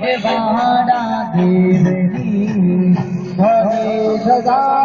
बारा देवी सो हेल